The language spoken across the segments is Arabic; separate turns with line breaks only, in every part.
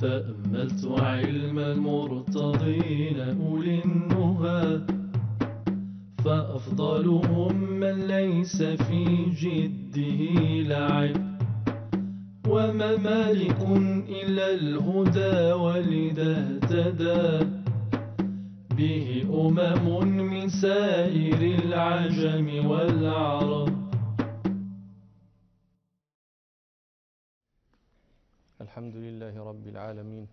تأملت علم المرتضين أولي النهى فأفضلهم من ليس في جده لعب. وما مالك إلا الهدى ولذا اهتدى. به أمم من سائر العجم والعرب.
الحمد لله رب العالمين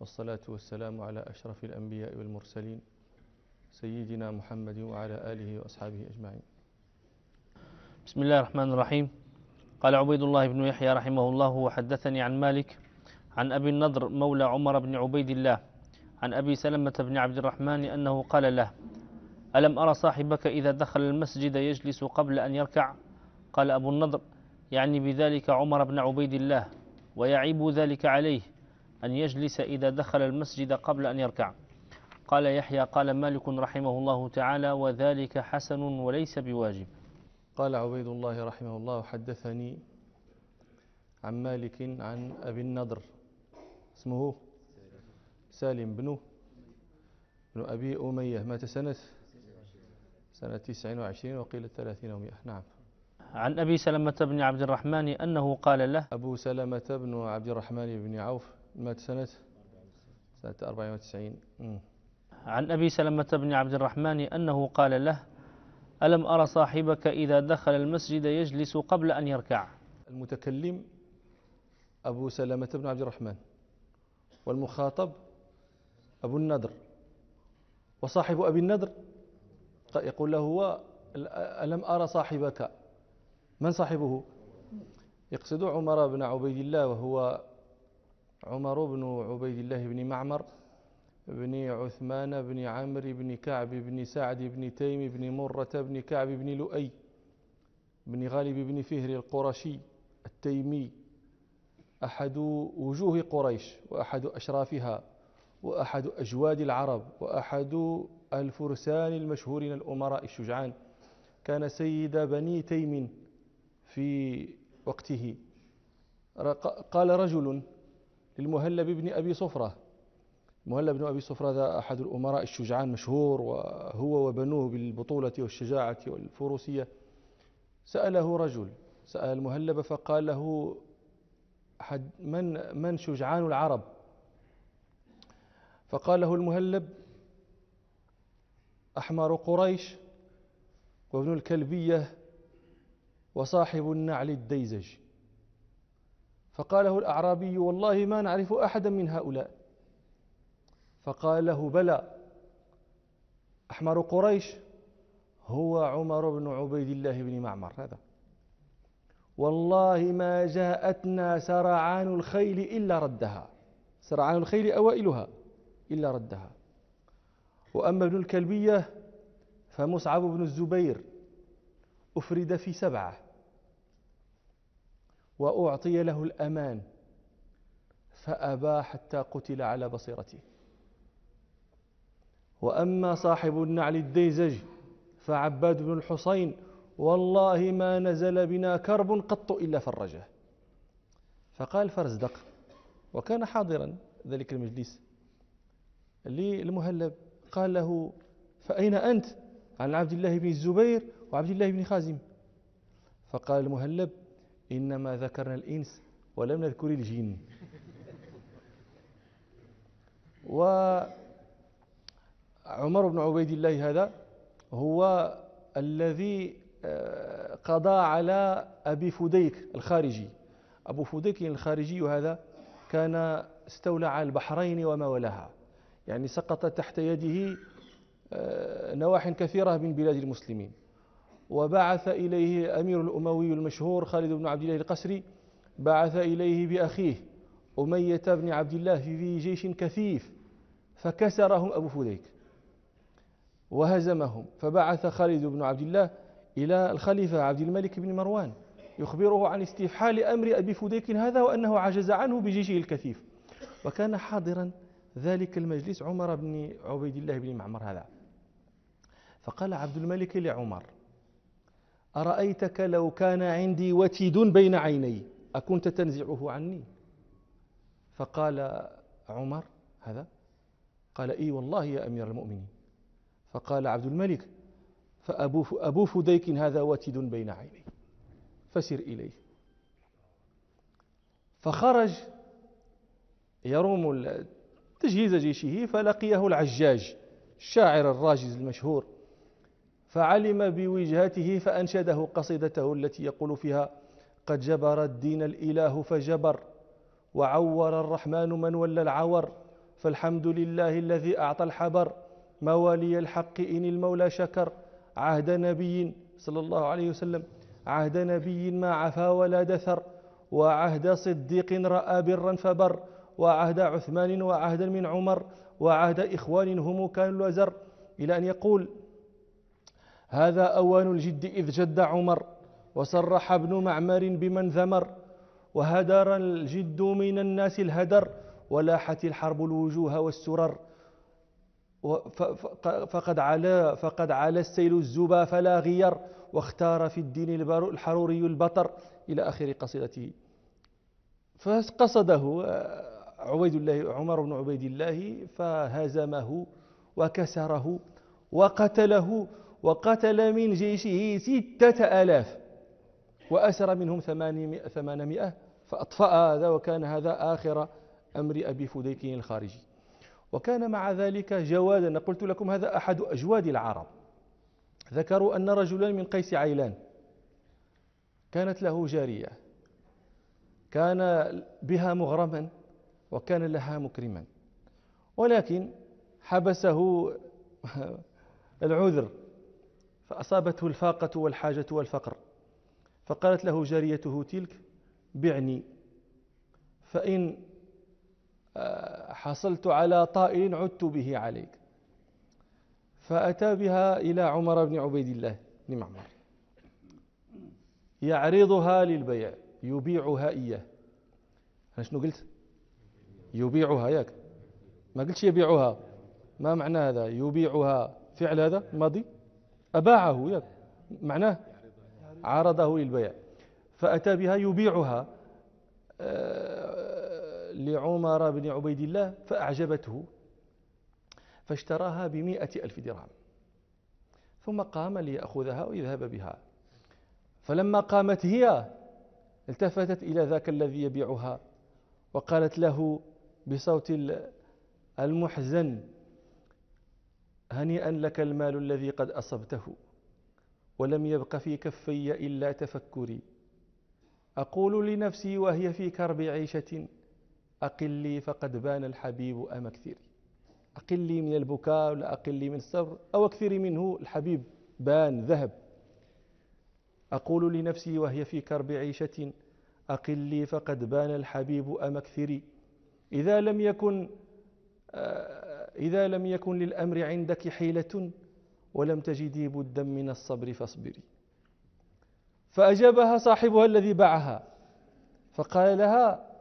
والصلاة والسلام على أشرف الأنبياء والمرسلين سيدنا محمد وعلى آله وأصحابه أجمعين.
بسم الله الرحمن الرحيم. قال عبيد الله بن يحيى رحمه الله وحدثني عن مالك عن أبي النضر مولى عمر بن عبيد الله عن أبي سلمة بن عبد الرحمن أنه قال له ألم أرى صاحبك إذا دخل المسجد يجلس قبل أن يركع؟ قال أبو النضر يعني بذلك عمر بن عبيد الله. ويعيب ذلك عليه أن يجلس إذا دخل المسجد قبل أن يركع. قال يحيى قال مالك رحمه الله تعالى وذلك حسن وليس بواجب.
قال عبيد الله رحمه الله حدثني عن مالك عن أبي النضر اسمه سالم بن بن أبي أمية مات سنة سنة 29 وقيل 30 ومئة نعم.
عن أبي سلمة بن عبد الرحمن أنه قال له
أبو سلمة بن عبد الرحمن بن عوف مات سنة؟ سنة 94 مم.
عن أبي سلمة بن عبد الرحمن أنه قال له ألم أرى صاحبك إذا دخل المسجد يجلس قبل أن يركع؟
المتكلم أبو سلمة بن عبد الرحمن والمخاطب أبو النضر وصاحب أبي النضر يقول له هو ألم أرى صاحبك من صاحبه؟ يقصد عمر بن عبيد الله وهو عمر بن عبيد الله بن معمر بن عثمان بن عمرو بن كعب بن سعد بن تيم بن مرة بن كعب بن لؤي بن غالب بن فهر القرشي التيمي أحد وجوه قريش وأحد أشرافها وأحد أجواد العرب وأحد الفرسان المشهورين الأمراء الشجعان. كان سيد بني تيم في وقته. قال رجل للمهلب بن أبي صفرة. مهلب بن أبي صفرة هذا أحد الأمراء الشجعان مشهور وهو وبنوه بالبطولة والشجاعة والفروسية. سأله رجل سأل المهلب فقال له حد من من شجعان العرب؟ فقال له المهلب أحمر قريش وابن الكلبية وصاحب النعل الديزج. فقال له الأعرابي والله ما نعرف أحدا من هؤلاء. فقال له بلى أحمر قريش هو عمر بن عبيد الله بن معمر. هذا. والله ما جاءتنا سرعان الخيل إلا ردها. سرعان الخيل أوائلها إلا ردها. وأما ابن الكلبية فمصعب بن الزبير أفرد في سبعة. وأعطي له الأمان. فأبى حتى قتل على بصيرته وأما صاحب النعل الديزج فعباد بن الحصين والله ما نزل بنا كرب قط إلا فرجه. فقال فرزدق وكان حاضرا ذلك المجلس للمهلب قال له فأين أنت؟ عن عبد الله بن الزبير وعبد الله بن خازم. فقال المهلب إنما ذكرنا الإنس ولم نذكر الجن. وعمر بن عبيد الله هذا هو الذي آه، قضى على أبي فديك الخارجي. أبو فديك الخارجي هذا كان استولى على البحرين وما ولاها. يعني سقط تحت يده آه، نواح كثيرة من بلاد المسلمين. وبعث إليه أمير الأموي المشهور خالد بن عبد الله القسري بعث إليه بأخيه أمية بن عبد الله في جيش كثيف فكسرهم أبو فديك وهزمهم فبعث خالد بن عبد الله إلى الخليفة عبد الملك بن مروان يخبره عن استفحال أمر أبي فديك هذا وأنه عجز عنه بجيشه الكثيف. وكان حاضرا ذلك المجلس عمر بن عبيد الله بن معمر هذا. فقال عبد الملك لعمر أرأيتك لو كان عندي وتد بين عيني؟ أكنت تنزعه عني؟ فقال عمر هذا قال إي والله يا أمير المؤمنين. فقال عبد الملك فأبو أبو فديك هذا واتد بين عيني. فسر إليه. فخرج يروم تجهيز جيشه فلقيه العجاج الشاعر الراجز المشهور. فعلم بوجهته فأنشده قصيدته التي يقول فيها قد جبر الدين الإله فجبر وعور الرحمن من ولى العور فالحمد لله الذي أعطى الحبر موالي الحق إن المولى شكر عهد نبي صلى الله عليه وسلم عهد نبي ما عفا ولا دثر وعهد صديق رأى برا فبر وعهد عثمان وعهدا من عمر وعهد إخوان هم كانوا الوزر. إلى أن يقول هذا أوان الجد إذ جد عمر وصرح ابن معمر بمن ذمر وهدر الجد من الناس الهدر ولاحت الحرب الوجوه والسرر فقد على فقد على السيل الزبا فلا غير واختار في الدين الحروري البطر إلى آخر قصيدته. فقصده عبيد الله عمر بن عبيد الله فهزمه وكسره وقتله وقتل من جيشه ستة آلاف وأسر منهم ثمانمائة فأطفأ هذا وكان هذا آخر أمر أبي فديك الخارجي. وكان مع ذلك جوادا قلت لكم هذا أحد أجواد العرب. ذكروا أن رجلا من قيس عيلان كانت له جارية كان بها مغرما وكان لها مكرما ولكن حبسه العذر فأصابته الفاقة والحاجة والفقر. فقالت له جاريته تلك بعني. فإن آه، حصلت على طائل عدت به عليك. فأتى بها إلى عمر بن عبيد الله بن معمر. يعرضها للبيع يبيعها إياه. أنا شنو قلت؟ يبيعها ياك. ما قلتش يبيعها. ما معنى هذا؟ يبيعها. فعل هذا؟ ماضي؟ أباعه معناه عرضه للبيع. فأتى بها يبيعها آه، لعمر بن عبيد الله فأعجبته فاشتراها بمئة ألف درهم. ثم قام ليأخذها ويذهب بها. فلما قامت هي التفتت إلى ذاك الذي يبيعها وقالت له بصوت المحزن هنيئا لك المال الذي قد أصبته ولم يبق في كفي إلا تفكري. أقول لنفسي وهي في كرب عيشة أقلي فقد بان الحبيب أم كثير أقلي من البكاء ولا أقلي من الصبر أو أكثري منه الحبيب بان ذهب. أقول لنفسي وهي في كرب عيشة أقلي فقد بان الحبيب أم كثيري إذا لم يكن آه، إذا لم يكن للأمر عندك حيلة ولم تجدي بدا من الصبر فاصبري فأجابها صاحبها الذي باعها فقال لها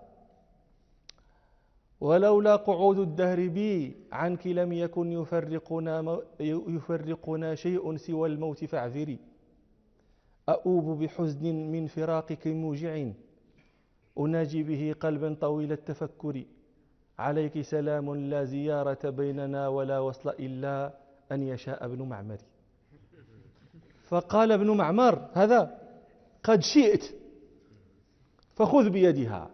ولولا قعود الدهر بي عنك لم يكن يفرقنا, يفرقنا شيء سوى الموت فاعذري. أؤوب بحزن من فراقك موجع. أناجي به قلبا طويل التفكر. عليك سلام لا زيارة بيننا ولا وصل إلا أن يشاء ابن معمر. فقال ابن معمر هذا قد شئت فخذ بيدها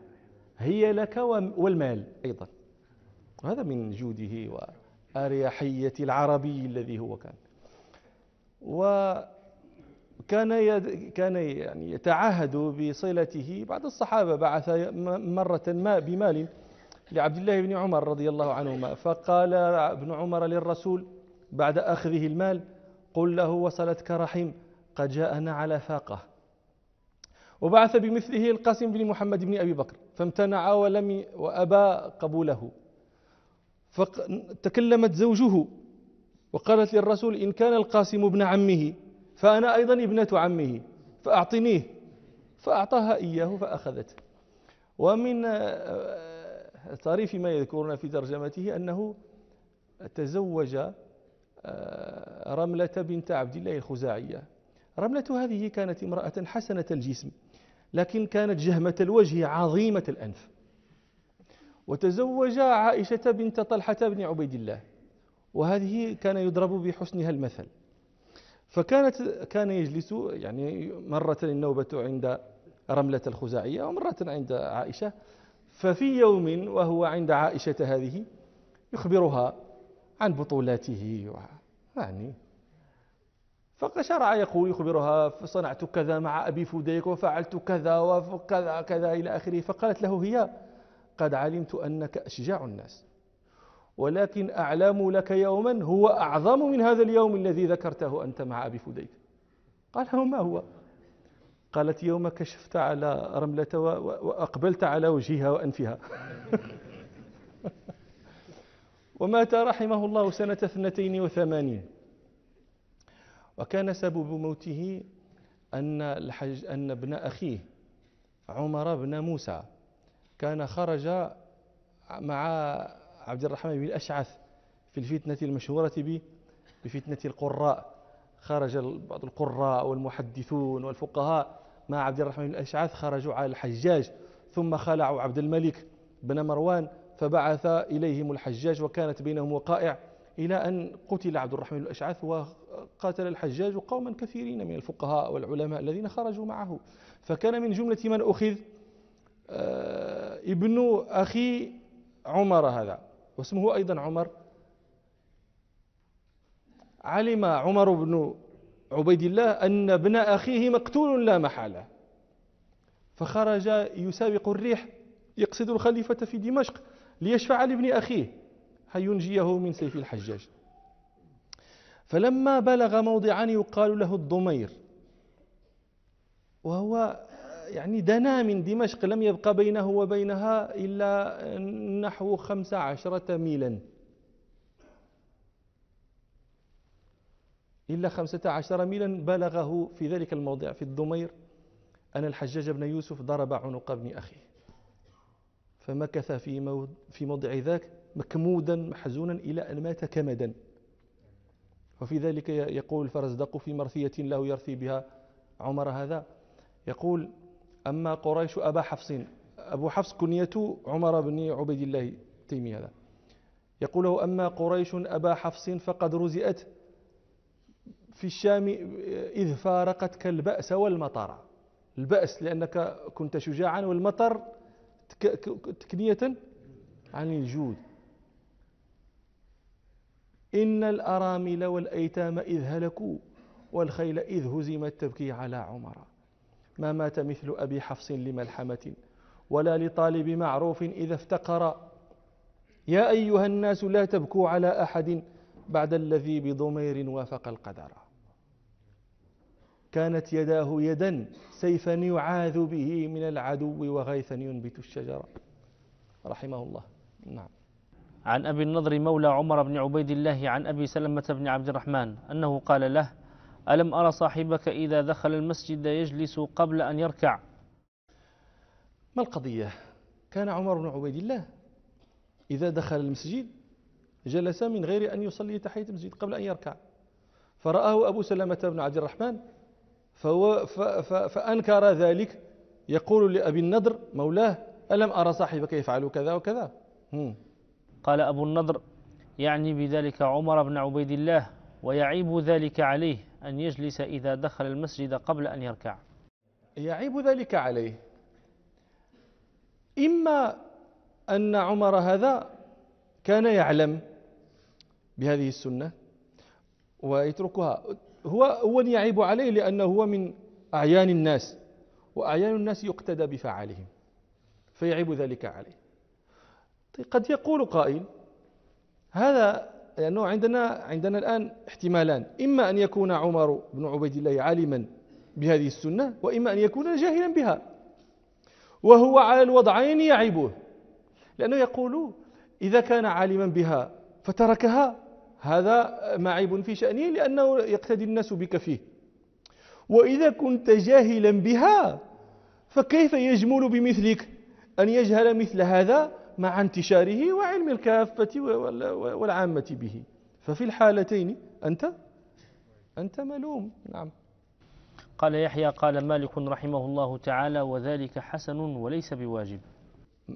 هي لك والمال أيضا. هذا من جوده وأريحية العربي الذي هو كان. وكان كان يعني يتعهد بصلته. بعض الصحابة بعث مرة ما بمال لعبد الله بن عمر رضي الله عنهما. فقال ابن عمر للرسول بعد أخذه المال قل له وصلتك رحم قد جاءنا على فاقة. وبعث بمثله القاسم بن محمد بن أبي بكر فامتنع ولم وأبى قبوله. فتكلمت زوجه وقالت للرسول إن كان القاسم ابن عمه فأنا أيضا ابنة عمه فأعطنيه فأعطاها إياه فأخذته. ومن طريف ما يذكرون في ترجمته أنه تزوج آه، رملة بنت عبد الله الخزاعية. رملة هذه كانت امرأة حسنة الجسم لكن كانت جهمة الوجه عظيمة الأنف. وتزوج عائشة بنت طلحة بن عبيد الله وهذه كان يضرب بحسنها المثل. فكانت كان يجلس يعني مرة النوبة عند رملة الخزاعية ومرة عند عائشة ففي يوم وهو عند عائشة هذه يخبرها عن بطولاته يعني فشرع يقول يخبرها صنعت كذا مع أبي فديك وفعلت كذا وكذا كذا إلى آخره. فقالت له هي قد علمت أنك أشجع الناس ولكن أعلم لك يوما هو أعظم من هذا اليوم الذي ذكرته أنت مع أبي فديك. قال ما هو؟ قالت يوم كشفت على رملة وأقبلت على وجهها وأنفها. ومات رحمه الله سنة اثنتين وثمانين. وكان سبب موته أن الحج أن ابن أخيه عمر بن موسى كان خرج مع عبد الرحمن بن الأشعث في الفتنة المشهورة بفتنة القراء. خرج بعض القراء والمحدثون والفقهاء مع عبد الرحمن بن الأشعث خرجوا على الحجاج. ثم خلعوا عبد الملك بن مروان فبعث إليهم الحجاج وكانت بينهم وقائع إلى أن قتل عبد الرحمن الأشعث وقاتل الحجاج قوما كثيرين من الفقهاء والعلماء الذين خرجوا معه. فكان من جملة من أخذ آه، ابن أخي عمر هذا واسمه أيضا عمر. علم عمر بن عبيد الله أن ابن أخيه مقتول لا محالة. فخرج يسابق الريح يقصد الخليفة في دمشق ليشفع لابن أخيه ينجيه من سيف الحجاج. فلما بلغ موضعا يقال له الضمير وهو يعني دنا من دمشق لم يبق بينه وبينها إلا نحو خمس عشرة ميلا. إلا خمسة عشر ميلا بلغه في ذلك الموضع في الضمير أن الحجاج بن يوسف ضرب عنق ابن أخيه. فمكث في في موضع ذاك مكمودا محزونا إلى أن مات كمدا. وفي ذلك يقول الفرزدق في مرثية له يرثي بها عمر هذا يقول أما قريش أبا حفص أبو حفص كنية عمر بن عبيد الله تيمي هذا. يقول أما قريش أبا حفص فقد رزئت في الشام إذ فارقتك البأس والمطر. البأس لأنك كنت شجاعا والمطر تكنية عن الجود. إن الأرامل والأيتام إذ هلكوا والخيل إذ هزمت تبكي على عمر. ما مات مثل أبي حفص لملحمة ولا لطالب معروف إذا افتقر. يا أيها الناس لا تبكوا على أحد بعد الذي بضمير وافق القدر. كانت يداه يدا سيفا يعاذ به من العدو وغيثا ينبت الشجر رحمه الله. نعم.
عن أبي النضر مولى عمر بن عبيد الله عن أبي سلمة بن عبد الرحمن أنه قال له ألم أرى صاحبك إذا دخل المسجد يجلس قبل أن يركع؟
ما القضية؟ كان عمر بن عبيد الله إذا دخل المسجد جلس من غير أن يصلي تحية المسجد قبل أن يركع. فرآه أبو سلمة بن عبد الرحمن فهو فأنكر ذلك. يقول لأبي النضر مولاه ألم أرى صاحبك يفعل كذا وكذا؟
قال أبو النضر يعني بذلك عمر بن عبيد الله ويعيب ذلك عليه أن يجلس إذا دخل المسجد قبل أن يركع.
يعيب ذلك عليه. إما أن عمر هذا كان يعلم بهذه السنة ويتركها. هو هو يعيب عليه لأنه هو من أعيان الناس وأعيان الناس يقتدى بفعالهم فيعيب ذلك عليه. طيب قد يقول قائل هذا لأنه عندنا عندنا الآن احتمالان إما أن يكون عمر بن عبيد الله عالما بهذه السنة وإما أن يكون جاهلا بها وهو على الوضعين يعيبه لأنه يقول إذا كان عالما بها فتركها هذا معيب في شأنه لأنه يقتدي الناس بك فيه. وإذا كنت جاهلا بها فكيف يجمل بمثلك أن يجهل مثل هذا مع انتشاره وعلم الكافة والعامة به؟ ففي الحالتين أنت؟ أنت ملوم. نعم.
قال يحيى قال مالك رحمه الله تعالى وذلك حسن وليس بواجب.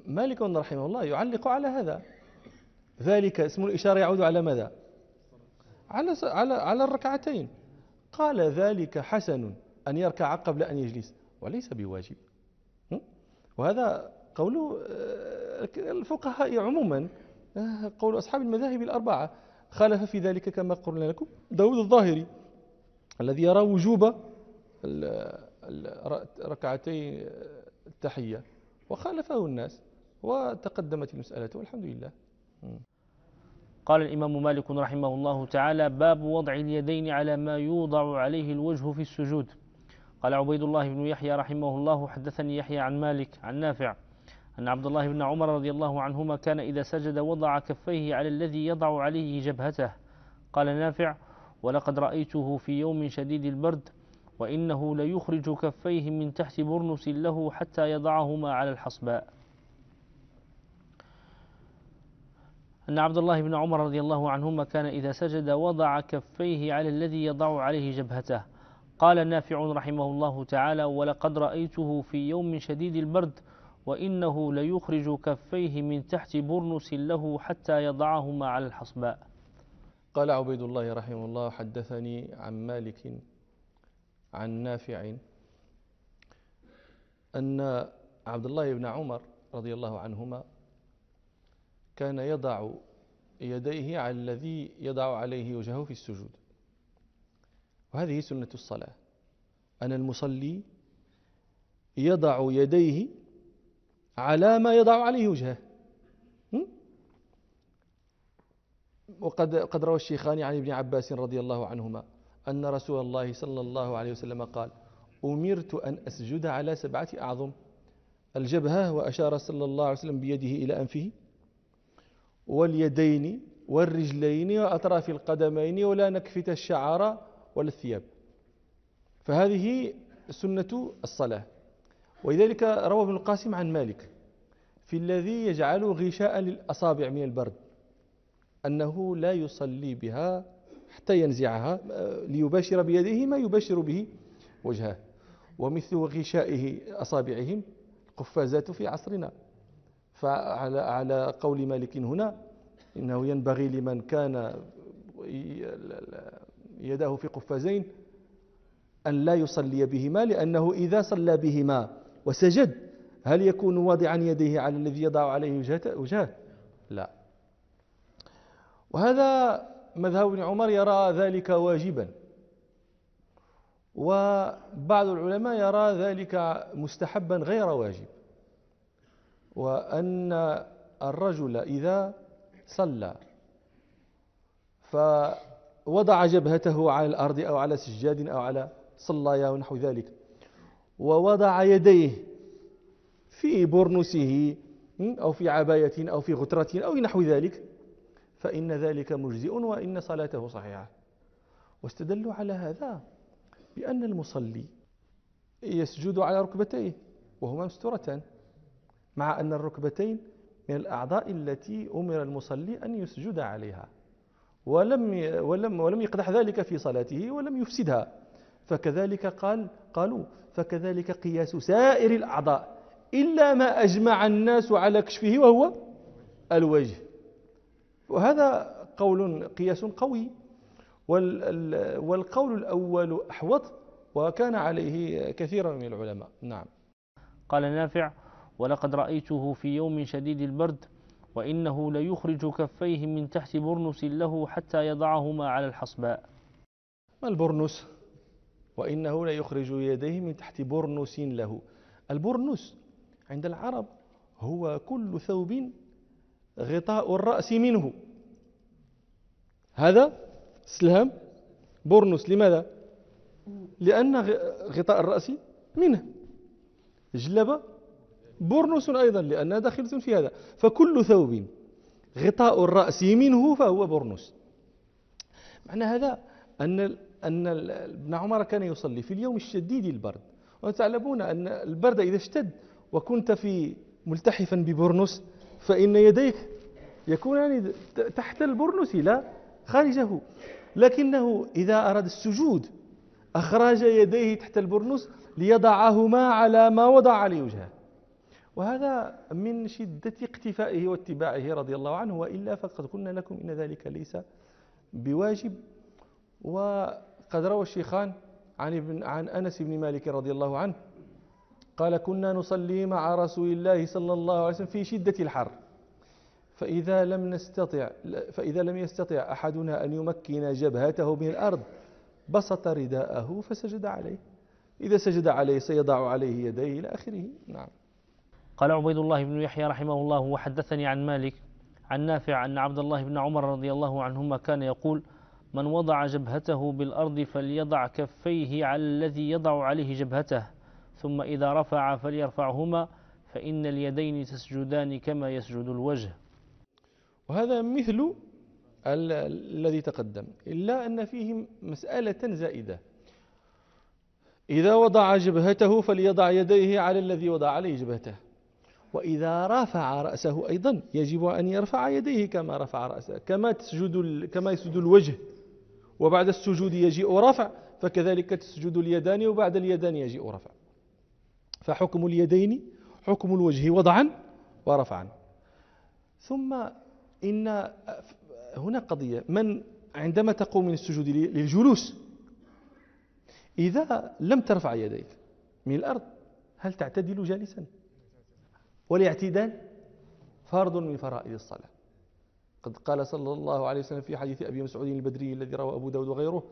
مالك رحمه الله يعلق على هذا. ذلك اسم الإشارة يعود على ماذا؟ على على على الركعتين. قال ذلك حسن أن يركع قبل أن يجلس وليس بواجب. وهذا قول آه، الفقهاء عموما آه، قول أصحاب المذاهب الأربعة. خالف في ذلك كما قلنا لكم داود الظاهري الذي يرى وجوب ركعتي التحية وخالفه الناس وتقدمت المسألة والحمد لله.
قال الإمام مالك رحمه الله تعالى باب وضع اليدين على ما يوضع عليه الوجه في السجود قال عبيد الله بن يحيى رحمه الله حدثني يحيى عن مالك عن نافع أن عبد الله بن عمر رضي الله عنهما كان إذا سجد وضع كفيه على الذي يضع عليه جبهته. قال نافع ولقد رأيته في يوم شديد البرد وإنه ليخرج كفيه من تحت برنس له حتى يضعهما على الحصباء أن عبد الله بن عمر رضي الله عنهما كان إذا سجد وضع كفيه على الذي يضع عليه جبهته. قال نافع رحمه الله تعالى ولقد رأيته في يوم شديد البرد وإنه ليخرج كفيه من تحت برنس له حتى يضعهما على الحصباء.
قال عبيد الله رحمه الله حدثني عن مالك عن نافع أن عبد الله بن عمر رضي الله عنهما كان يضع يديه على الذي يضع عليه وجهه في السجود. وهذه سنة الصلاة. أن المصلي يضع يديه على ما يضع عليه وجهه. وقد قد روى الشيخان عن ابن عباس رضي الله عنهما أن رسول الله صلى الله عليه وسلم قال أمرت أن أسجد على سبعة أعظم. الجبهة وأشار صلى الله عليه وسلم بيده إلى أنفه. واليدين والرجلين وأطراف القدمين ولا نكفت الشعر ولا الثياب فهذه سنة الصلاة. ولذلك روى ابن القاسم عن مالك في الذي يجعل غشاء للأصابع من البرد أنه لا يصلي بها حتى ينزعها ليباشر بيده ما يباشر به وجهه. ومثل غشائه أصابعهم القفازات في عصرنا. فعلى على قول مالك هنا إنه ينبغي لمن كان يداه في قفازين أن لا يصلي بهما لأنه إذا صلى بهما وسجد هل يكون واضعا يديه على الذي يضع عليه وجهه؟ لا. وهذا مذهب ابن عمر يرى ذلك واجبا. وبعض العلماء يرى ذلك مستحبا غير واجب. وأن الرجل إذا صلى فوضع جبهته على الأرض أو على سجاد أو على صلايا ونحو ذلك ووضع يديه في برنسه أو في عباية أو في غترة أو نحو ذلك فإن ذلك مجزئ وإن صلاته صحيحة. واستدلوا على هذا بأن المصلي يسجد على ركبتيه وهما مستورتان. مع أن الركبتين من الأعضاء التي أمر المصلي أن يسجد عليها. ولم ولم ولم يقدح ذلك في صلاته ولم يفسدها. فكذلك قال قالوا فكذلك قياس سائر الأعضاء إلا ما أجمع الناس على كشفه وهو الوجه. وهذا قول قياس قوي. والقول الأول أحوط وكان عليه كثير من العلماء. نعم.
قال نافع ولقد رأيته في يوم شديد البرد وإنه ليخرج كفيه من تحت برنس له حتى يضعهما على الحصباء.
ما البرنس؟ وإنه ليخرج يديه من تحت برنس له. البرنس عند العرب هو كل ثوب غطاء الرأس منه. هذا سلهام برنس لماذا؟ لأن غطاء الرأس منه. جلابة برنس أيضا لأنها داخلة في هذا. فكل ثوب غطاء الرأس منه فهو برنس معنى هذا أن أن ابن عمر كان يصلي في اليوم الشديد البرد. وتعلمون أن البرد إذا اشتد وكنت في ملتحفا ببرنس فإن يديك يكونان تحت البرنس لا خارجه. لكنه إذا أراد السجود أخرج يديه تحت البرنس ليضعهما على ما وضع عليه وجهه. وهذا من شدة اقتفائه واتباعه رضي الله عنه وإلا فقد قلنا لكم إن ذلك ليس بواجب. وقد روى الشيخان عن, ابن عن أنس بن مالك رضي الله عنه قال كنا نصلي مع رسول الله صلى الله عليه وسلم في شدة الحر فإذا لم نستطع فإذا لم يستطع أحدنا أن يمكن جبهته من الأرض بسط رداءه فسجد عليه. إذا سجد عليه سيضع عليه يديه إلى آخره. نعم.
قال عبيد الله بن يحيى رحمه الله وحدثني عن مالك عن نافع أن عبد الله بن عمر رضي الله عنهما كان يقول من وضع جبهته بالأرض فليضع كفيه على الذي يضع عليه جبهته ثم إذا رفع فليرفعهما فإن اليدين تسجدان كما يسجد الوجه.
وهذا مثل الذي تقدم إلا أن فيه مسألة زائدة. إذا وضع جبهته فليضع يديه على الذي وضع عليه جبهته. وإذا رفع رأسه أيضا يجب أن يرفع يديه كما رفع رأسه كما تسجد كما يسجد الوجه وبعد السجود يجيء رفع فكذلك تسجد اليدان وبعد اليدان يجيء رفع. فحكم اليدين حكم الوجه وضعا ورفعا. ثم إن هنا قضية من عندما تقوم من السجود للجلوس إذا لم ترفع يديك من الأرض هل تعتدل جالسا؟ والاعتدال فرض من فرائض الصلاة. قد قال صلى الله عليه وسلم في حديث أبي مسعود البدري الذي روى أبو داود وغيره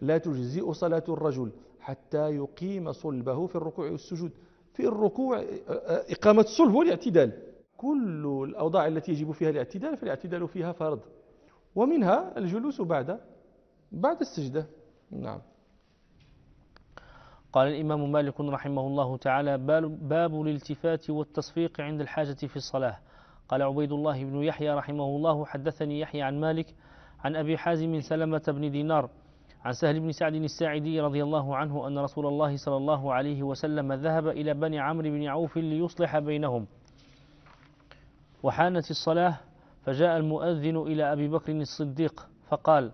لا تجزئ صلاة الرجل حتى يقيم صلبه في الركوع والسجود. في الركوع إقامة الصلب والاعتدال. كل الأوضاع التي يجب فيها الاعتدال فالاعتدال فيها فرض. ومنها الجلوس بعد بعد السجدة. نعم.
قال الإمام مالك رحمه الله تعالى باب الالتفات والتصفيق عند الحاجة في الصلاة. قال عبيد الله بن يحيى رحمه الله حدثني يحيى عن مالك عن أبي حازم سلمة بن دينار عن سهل بن سعد الساعدي رضي الله عنه أن رسول الله صلى الله عليه وسلم ذهب إلى بني عمرو بن عوف ليصلح بينهم. وحانت الصلاة فجاء المؤذن إلى أبي بكر الصديق فقال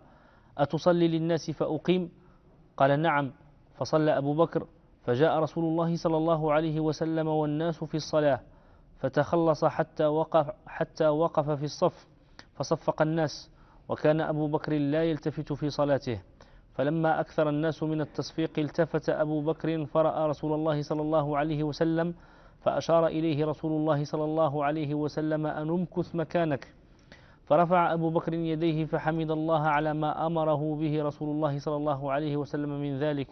أتصلي للناس فأقيم؟ قال نعم. فصلى أبو بكر فجاء رسول الله صلى الله عليه وسلم والناس في الصلاة فتخلص حتى وقف, حتى وقف في الصف فصفق الناس وكان أبو بكر لا يلتفت في صلاته. فلما أكثر الناس من التصفيق التفت أبو بكر فرأى رسول الله صلى الله عليه وسلم فأشار إليه رسول الله صلى الله عليه وسلم أن امكث مكانك. فرفع أبو بكر يديه فحمد الله على ما أمره به رسول الله صلى الله عليه وسلم من ذلك.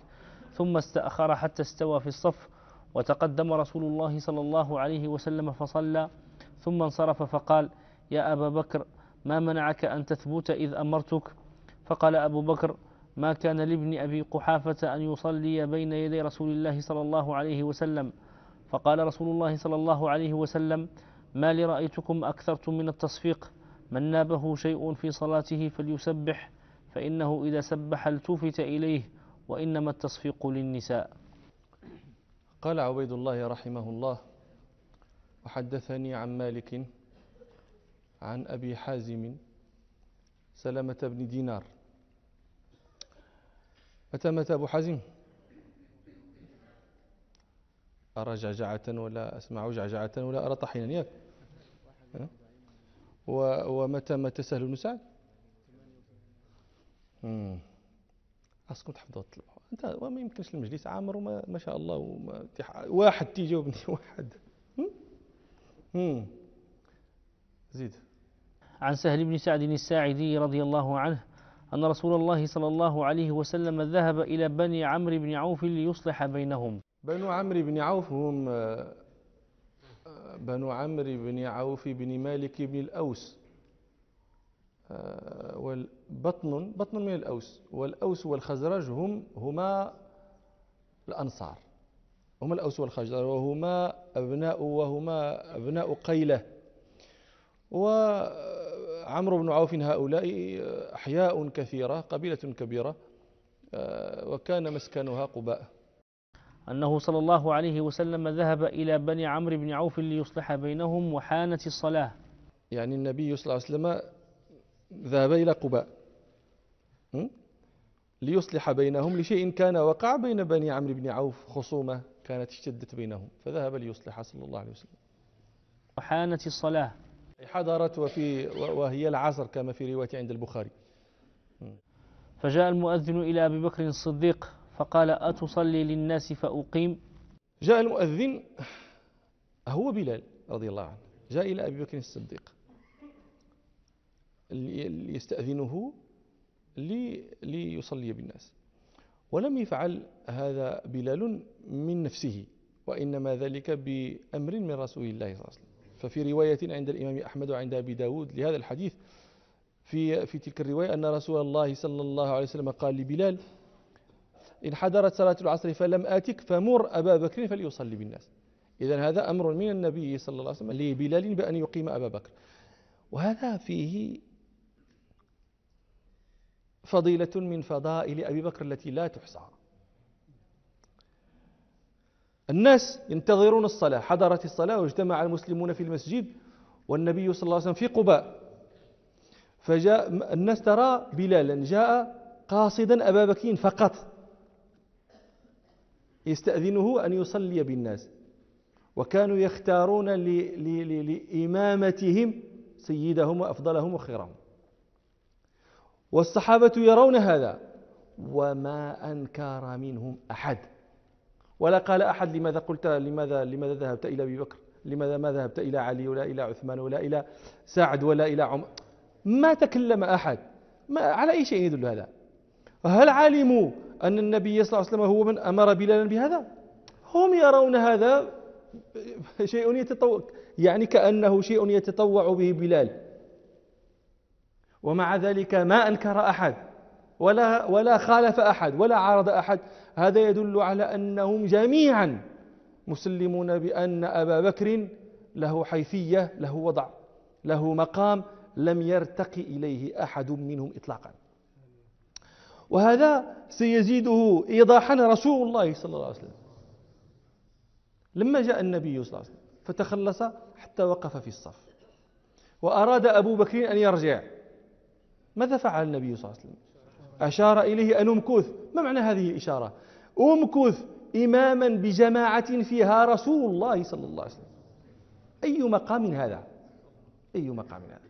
ثم استأخر حتى استوى في الصف وتقدم رسول الله صلى الله عليه وسلم فصلى ثم انصرف فقال يا أبا بكر ما منعك أن تثبت إذ أمرتك؟ فقال أبو بكر ما كان لابن أبي قحافة أن يصلي بين يدي رسول الله صلى الله عليه وسلم؟ فقال رسول الله صلى الله عليه وسلم ما لرأيتكم أكثرتم من التصفيق من نابه شيء في صلاته فليسبح فإنه إذا سبح التفت إليه وإنما التصفيق للنساء.
قال عبيد الله رحمه الله وحدثني عن مالك عن أبي حازم سلمة بن دينار. متى مات أبو حازم؟ أرى جعجعة ولا أسمع جعجعة ولا أرى طحينا. ياك. ومتى مات سهل بن سعد أسكت تحفظ تطلع أنت وما يمكنش المجلس عامر وما ما شاء الله وما واحد تيجاوبني واحد. مم. زيد.
عن سهل بن سعد الساعدي رضي الله عنه أن رسول الله صلى الله عليه وسلم ذهب إلى بني عمرو بن عوف ليصلح بينهم.
بنو عمرو بن عوف هم آه، بنو عمرو بن عوف بن مالك بن الأوس. آه، والبطن بطن من الأوس والأوس والخزرج هم هما الأنصار. هما الأوس والخزرج وهما أبناء وهما أبناء قيلة. وعمرو بن عوف هؤلاء أحياء كثيرة قبيلة كبيرة آه، وكان مسكنها قباء.
أنه صلى الله عليه وسلم ذهب إلى بني عمرو بن عوف ليصلح بينهم وحانت الصلاة.
يعني النبي صلى الله عليه وسلم ذهب إلى قباء. ليصلح بينهم لشيء كان وقع بين بني عمرو بن عوف خصومة كانت اشتدت بينهم فذهب ليصلح صلى الله عليه وسلم.
وحانت الصلاة.
حضرت وفي وهي العصر كما في رواية عند البخاري.
فجاء المؤذن إلى أبي بكر الصديق فقال أتصلي للناس فأقيم؟
جاء المؤذن هو بلال رضي الله عنه جاء إلى أبي بكر الصديق. ليستأذنه ليصلي بالناس. ولم يفعل هذا بلال من نفسه وإنما ذلك بأمر من رسول الله صلى الله عليه وسلم. ففي رواية عند الإمام أحمد وعند أبي داود لهذا الحديث في, في تلك الرواية أن رسول الله صلى الله عليه وسلم قال لبلال إن حضرت صلاة العصر فلم آتك فمر أبا بكر فليصلي بالناس. إذا هذا أمر من النبي صلى الله عليه وسلم لبلال بأن يقيم أبا بكر. وهذا فيه فضيلة من فضائل أبي بكر التي لا تحصى. الناس ينتظرون الصلاة حضرت الصلاة واجتمع المسلمون في المسجد والنبي صلى الله عليه وسلم في قباء. فجاء الناس ترى بلالا جاء قاصدا أبا بكر فقط. يستأذنه أن يصلي بالناس. وكانوا يختارون لإمامتهم سيدهم وأفضلهم وخيرهم. والصحابة يرون هذا. وما أنكر منهم أحد. ولا قال أحد لماذا قلت لماذا لماذا ذهبت إلى أبي بكر؟ لماذا ما ذهبت إلى علي ولا إلى عثمان ولا إلى سعد ولا إلى عمر؟ ما تكلم أحد. ما على أي شيء يدل هذا؟ هل علموا أن النبي صلى الله عليه وسلم هو من أمر بلالا بهذا؟ هم يرون هذا شيء يتطوع يعني كأنه شيء يتطوع به بلال. ومع ذلك ما أنكر أحد ولا ولا خالف أحد ولا عارض أحد. هذا يدل على أنهم جميعا مسلمون بأن أبا بكر له حيثية له وضع له مقام لم يرتقي إليه أحد منهم إطلاقا. وهذا سيزيده إيضاحا رسول الله صلى الله عليه وسلم. لما جاء النبي صلى الله عليه وسلم فتخلص حتى وقف في الصف وأراد أبو بكر أن يرجع. ماذا فعل النبي صلى الله عليه وسلم؟ أشار إليه أن أمكث ما معنى هذه الإشارة؟ أمكث إماما بجماعة فيها رسول الله صلى الله عليه وسلم. أي مقام هذا؟ أي مقام هذا؟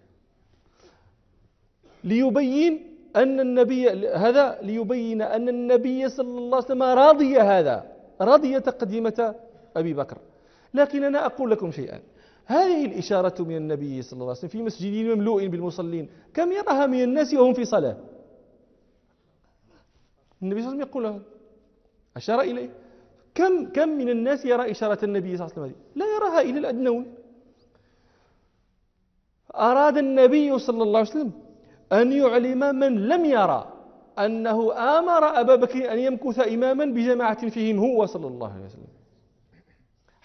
ليبين أن النبي هذا ليبين أن النبي صلى الله عليه وسلم راضي هذا رضي تقديمة أبي بكر. لكن أنا أقول لكم شيئا. هذه الإشارة من النبي صلى الله عليه وسلم في مسجد مملوء بالمصلين. كم يراها من الناس وهم في صلاة؟ النبي صلى الله عليه وسلم يقول أشار إليه. كم كم من الناس يرى إشارة النبي صلى الله عليه وسلم؟ لا يراها إلى الأدنون. أراد النبي صلى الله عليه وسلم أن يعلم من لم يرى أنه آمر أبا بكر أن يمكث إماما بجماعة فيهم هو صلى الله عليه وسلم.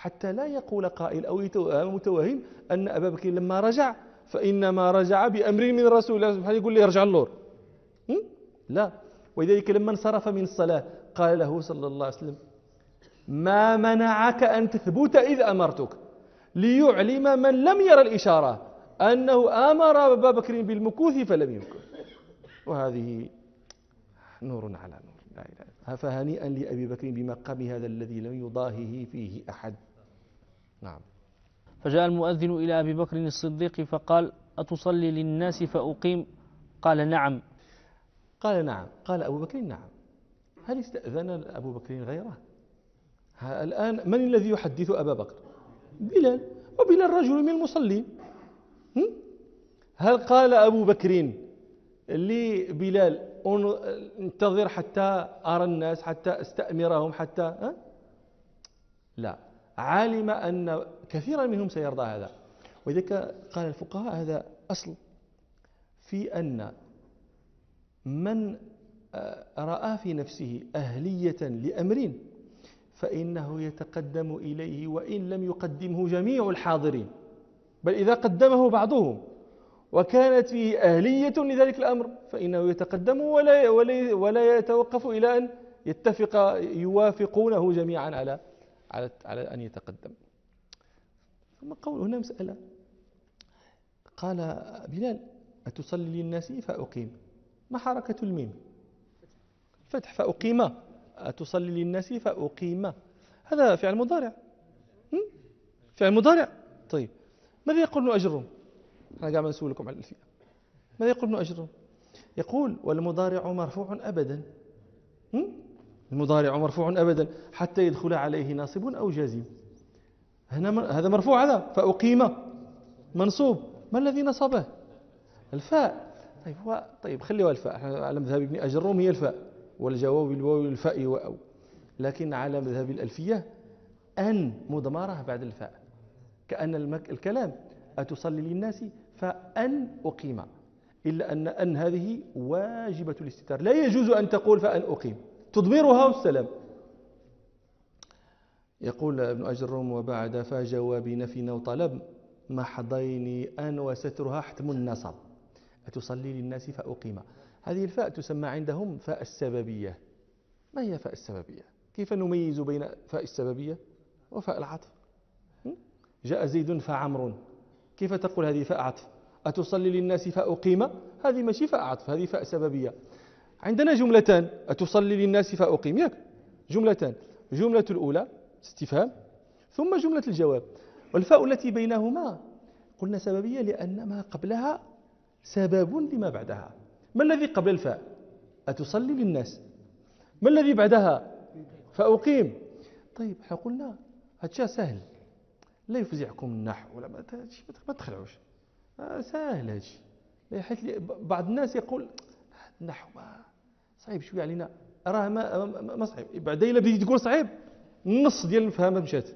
حتى لا يقول قائل أو متوهم أن أبا بكر لما رجع فإنما رجع بأمر من رسول الله سبحانه يقول لي ارجع اللور. لا. ولذلك لما انصرف من الصلاة قال له صلى الله عليه وسلم ما منعك أن تثبت إذ أمرتك ليعلم من لم يرى الإشارة أنه آمر أبا بكر بالمكوث فلم يمكث. وهذه نور على نور. لا إله فهنيئا لأبي بكر بمقام هذا الذي لم يضاهه فيه أحد؟ نعم.
فجاء المؤذن إلى أبي بكر الصديق فقال أتصلي للناس فأقيم؟ قال نعم.
قال نعم. قال أبو بكر نعم. هل استأذن أبو بكر غيره؟ الآن من الذي يحدث أبا بكر؟ بلال وبلال رجل من المصلين. هل قال أبو بكر لبلال انتظر حتى أرى الناس حتى أستأمرهم حتى ها؟ لا. علم أن كثيرا منهم سيرضى هذا. ولذلك قال الفقهاء هذا أصل في أن من آه، رأى في نفسه أهلية لأمر فإنه يتقدم إليه وإن لم يقدمه جميع الحاضرين. بل إذا قدمه بعضهم وكانت فيه أهلية لذلك الأمر فإنه يتقدم ولا, ولا, ولا يتوقف إلى أن يتفق يوافقونه جميعا على على على أن يتقدم. ثم قول هنا مسألة. قال بلال أتصلي للناس فأقيم. ما حركة الميم؟ فتح فأقيم. أتصلي للناس فأقيم. هذا فعل مضارع. فعل مضارع. طيب. ماذا يقول ابن أجرم؟ أنا قاعد نسولكم على الألفية ماذا يقول ابن أجرم؟ يقول والمضارع مرفوع أبدا. المضارع مرفوع أبدا حتى يدخل عليه ناصب أو جازم. هنا هذا مرفوع هذا؟ فأقيم. منصوب. ما الذي نصبه؟ الفاء. طيب هو طيب خليها الفاء. على مذهب ابن أجروم هي الفاء. والجواب بالواو والفاء وأو لكن على مذهب الألفية أن مضمرة بعد الفاء. كأن الكلام. أتصلي للناس؟ فأن أقيم. إلا أن أن هذه واجبة الاستتار. لا يجوز أن تقول فأن أقيم. تضمرها والسلام يقول ابن أجرم وبعد فجواب نفي أو طلب محضين أن وسترها حتم النصب. أتصلي للناس فأقيم. هذه الفاء تسمى عندهم فاء السببية. ما هي فاء السببية؟ كيف نميز بين فاء السببية وفاء العطف؟ جاء زيد فعمر. كيف تقول هذه فاء عطف؟ أتصلي للناس فأقيم. هذه ماشي فاء عطف هذه فاء سببية. عندنا جملتان. أتصلي للناس فأقيم. ياك. جملتان. جملة الأولى استفهام. ثم جملة الجواب. والفاء التي بينهما قلنا سببية لأن ما قبلها سبب لما بعدها. ما الذي قبل الفاء؟ أتصلي للناس. ما الذي بعدها؟ فأقيم. طيب قلنا هذا سهل. لا يفزعكم النحو ولا ما تخلعوش. آه، سهل حيث بعض الناس يقول النحو صعيب شوية علينا. راه ما, ما صعيب. بعد إلا بديتي تقول صعيب النص ديال الفهمه مشات.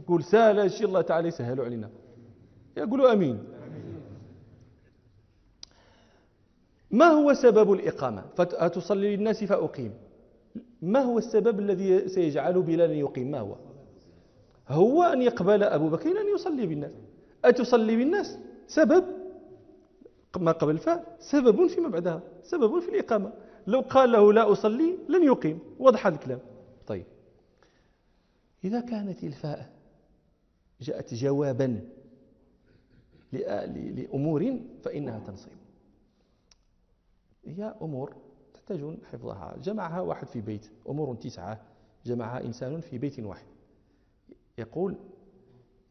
يقول سهل الشيء الله تعالى يسهلوا علينا. يقولوا آمين. ما هو سبب الإقامة؟ فتصلي للناس فأقيم. ما هو السبب الذي سيجعل بلال يقيم؟ ما هو؟ هو أن يقبل أبو بكر أن يصلي بالناس. أتصلي بالناس؟ سبب؟ ما قبل الفاء سبب فيما بعدها سبب في الإقامة. لو قال له لا أصلي لن يقيم. وضح الكلام. طيب. إذا كانت الفاء جاءت جوابا لأمور فإنها تنصب هي أمور تحتاجون حفظها. جمعها واحد في بيت. أمور تسعة. جمعها إنسان في بيت واحد. يقول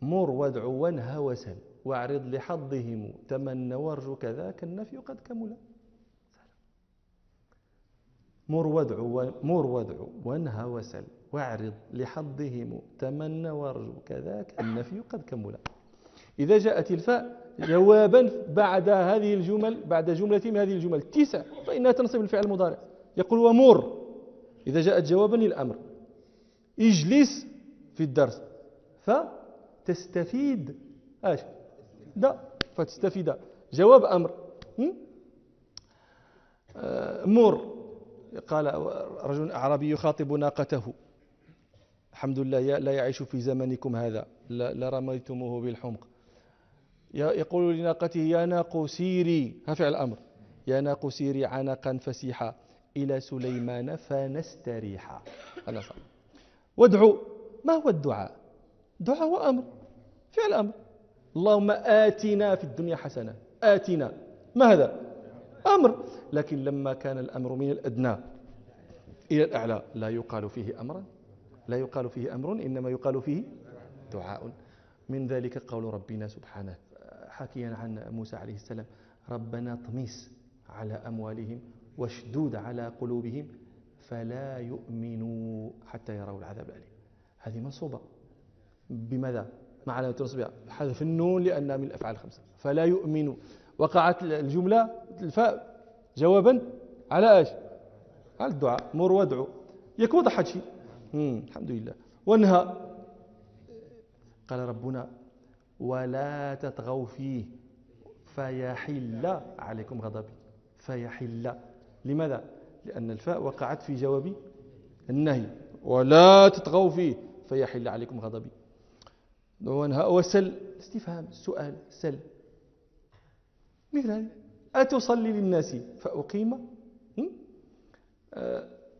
مر وادع وانهى وسل. واعرض لحظهم تمن وارجو كذاك النفي قد كمل. مر وادع مر وادع وانهى وسل. واعرض لحظهم تمن وارجو كذاك النفي قد كمل. إذا جاءت الفاء جوابا بعد هذه الجمل بعد جملة من هذه الجمل. تسع. فإنها تنصب الفعل المضارع. يقول ومر. إذا جاءت جوابا للأمر. اجلس في الدرس. فتستفيد إيش؟ دا فتستفيد. جواب أمر. آه، مر قال رجل أعرابي يخاطب ناقته. الحمد لله لا يعيش في زمنكم هذا. لرميتموه بالحمق. يقول لناقته يا ناق سيري. ها فعل الأمر يا ناق سيري عنقا فسيحا. إلى سليمان فنستريحا. هذا وادعو ما هو الدعاء؟ دعاء هو أمر فعل أمر. اللهم آتنا في الدنيا حسنة. آتنا. ما هذا أمر. لكن لما كان الأمر من الأدنى إلى الأعلى لا يقال فيه أمرا. لا يقال فيه أمر إنما يقال فيه دعاء. من ذلك قول ربنا سبحانه حكيا عن موسى عليه السلام ربنا اطمس على أموالهم واشدود على قلوبهم فلا يؤمنوا حتى يروا العذاب الأليم. هذه منصوبة. بماذا؟ مع علامة نصبها حذف النون لأنها من الأفعال الخمسة. فلا يؤمنوا. وقعت الجملة الفاء جوابا على إيش؟ على الدعاء. مر وادعو يكون وضح شيء الحمد لله. وانهى. قال ربنا ولا تطغوا فيه. فيحل عليكم غضبي. فيحل. لماذا؟ لأن الفاء وقعت في جواب النهي. ولا تطغوا فيه. فيحل عليكم غضبي. وسل استفهام سؤال سل. مثل هذه أتصلي للناس فأقيم؟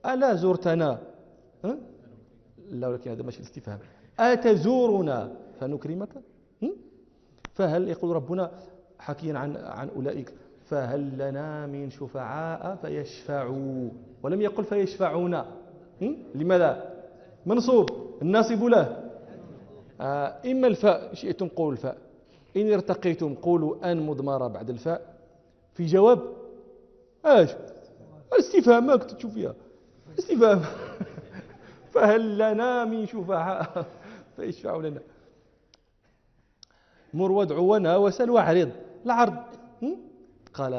ألا زرتنا؟ لا ولكن هذا ماشي الاستفهام أتزورنا فنكرمك؟ فهل يقول ربنا حكيا عن عن أولئك فهل لنا من شفعاء فيشفعوا؟ ولم يقل فيشفعون لماذا؟ منصوب. الناصب له. آه إما الفاء شئتم قول الفاء. إن ارتقيتم قولوا أن مضمرة بعد الفاء في جواب إيش الاستفهام ما كنت تشوف فيها. استفهام. فهل لنا من شفعاء؟ فيشفعوا لنا. مر وادعو ونهى وسل واعرض العرض. قال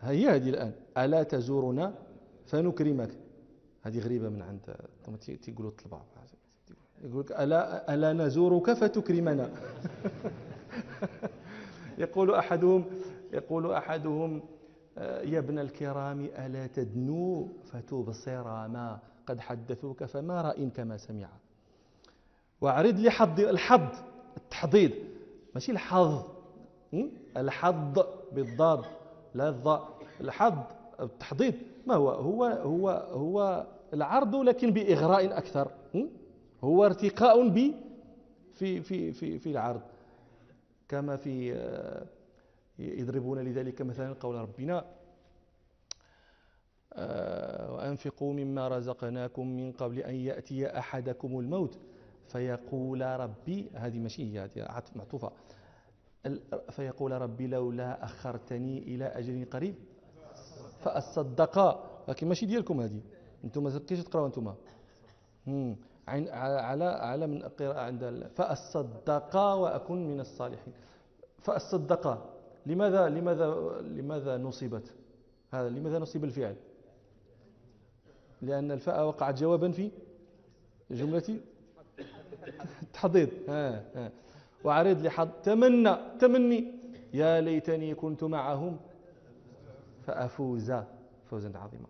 هيا هذه الآن. ألا تزورنا؟ فنكرمك. هذه غريبة من عند تيقولوا الطلبة يقول لك ألا, ألا نزورك فتكرمنا. يقول أحدهم يقول أحدهم آه، يا ابن الكرام ألا تدنو فتبصر ما قد حدثوك فما رأين كما سمع. وأعرض لي حظ الحظ التحضيض. ماشي الحظ الحظ بالضاد لا الضاء الحظ التحضيض. ما هو؟ هو هو هو العرض لكن بإغراء أكثر هو ارتقاء ب في في في في العرض. كما في آه، يضربون لذلك مثلا قول ربنا آه، وأنفقوا مما رزقناكم من قبل أن يأتي أحدكم الموت. فيقول ربي هذه ماشي هذه معطوفة. فيقول ربي لولا أخرتني إلى أجل قريب. فأصدق لكن ماشي ديالكم هذه. أنتم كيفاش تقراو أنتم. على على من القراءة عند فأصدق وأكون من الصالحين. فأصدق لماذا لماذا لماذا نصبت؟ هذا لماذا نصب الفعل؟ لأن الفاء وقعت جوابا في جملة تحضيض ها ها. وعرض لحظ تمنى تمني. يا ليتني كنت معهم. فأفوز. فوزا عظيما.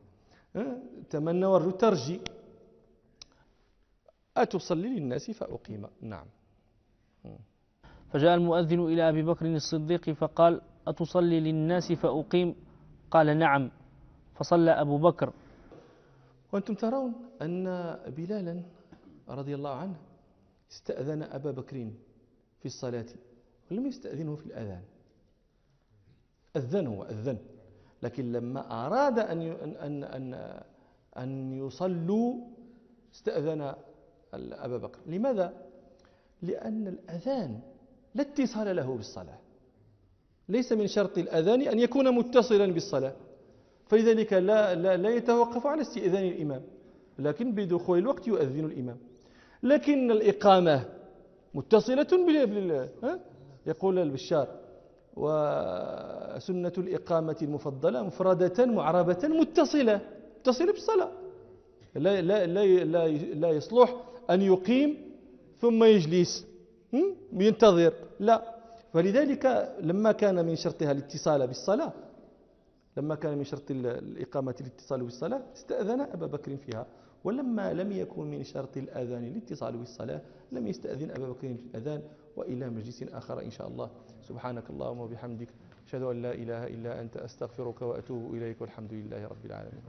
تمنى ورجو ترجي. أتصلي للناس فأقيم. نعم.
فجاء المؤذن إلى أبي بكر الصديق فقال أتصلي للناس فأقيم؟ قال نعم. فصلى أبو بكر.
وأنتم ترون أن بلالا رضي الله عنه استأذن أبا بكر في الصلاة ولم يستأذنه في الأذان. أذن هو أذن لكن لما أراد أن أن أن أن يصلوا استأذن أبا بكر. لماذا؟ لأن الأذان لا اتصال له بالصلاة. ليس من شرط الأذان أن يكون متصلا بالصلاة. فلذلك لا, لا, لا يتوقف على استئذان الإمام. لكن بدخول الوقت يؤذن الإمام. لكن الإقامة متصلة بال يقول البشار. وسنة الإقامة المفضلة مفردة معربة متصلة. متصلة بالصلاة. لا, لا, لا, لا, لا يصلح أن يقيم ثم يجلس. ينتظر. لا. فلذلك لما كان من شرطها الاتصال بالصلاة لما كان من شرط الإقامة الاتصال بالصلاة استأذن أبا بكر فيها. ولما لم يكن من شرط الأذان الاتصال بالصلاة لم يستأذن أبا بكر في الأذان وإلى مجلس آخر إن شاء الله. سبحانك اللهم وبحمدك أشهد أن لا إله إلا أنت أستغفرك وأتوب إليك والحمد لله رب العالمين.